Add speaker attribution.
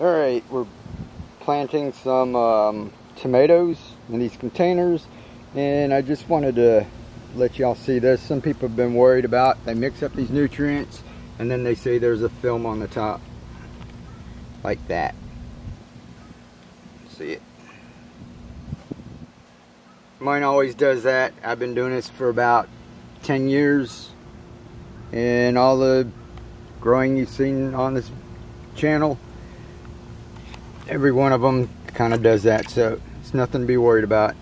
Speaker 1: Alright, we're planting some um, tomatoes in these containers and I just wanted to let y'all see this. Some people have been worried about, they mix up these nutrients and then they say there's a film on the top. Like that. See it? Mine always does that. I've been doing this for about 10 years and all the growing you've seen on this channel every one of them kind of does that so it's nothing to be worried about